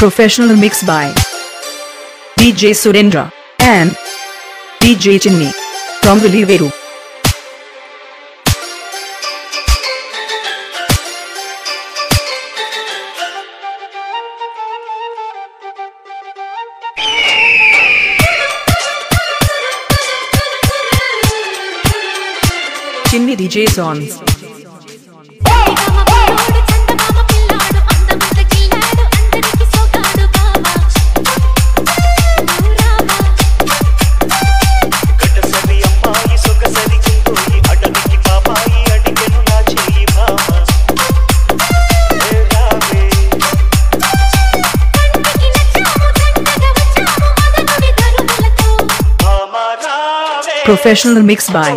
Professional mix by DJ Surendra and DJ Chinni from Valiveru. Chinni DJ songs. Professional mix by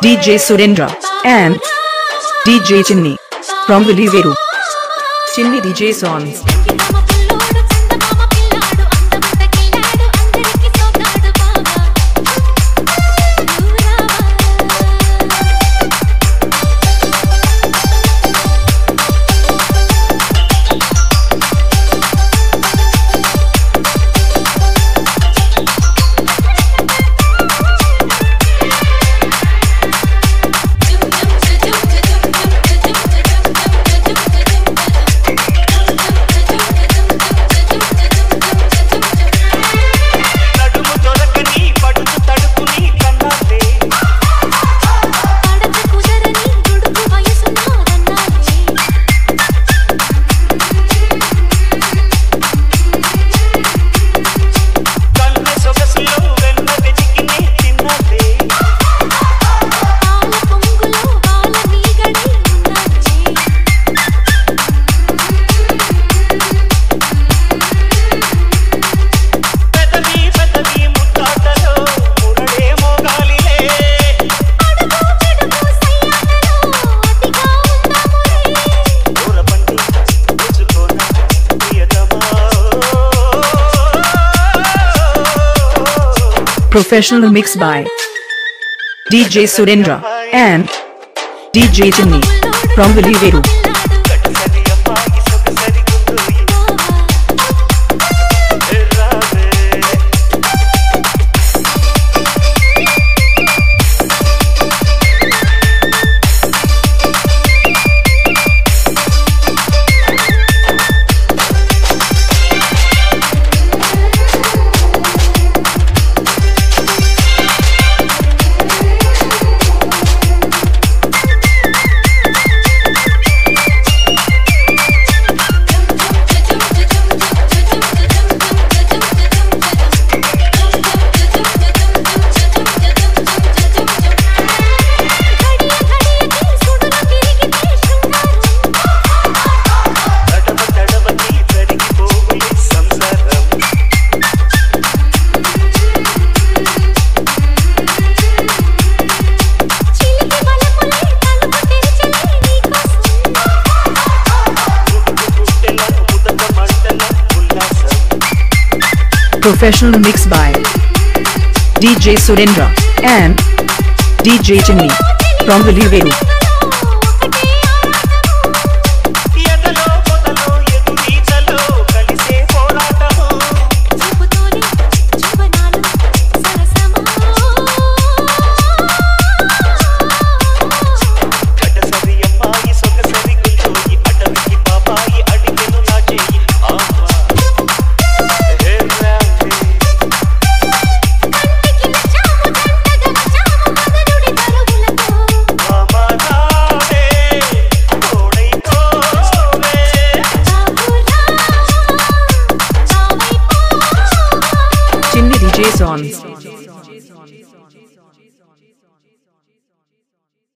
DJ Surendra and DJ Chinni from Valiveru. Chinni DJ Songs. Professional mix by DJ Surendra and DJ Chinni from Valiveru. Professional mix by DJ Surendra and DJ Chinni from Valiveru. Songs.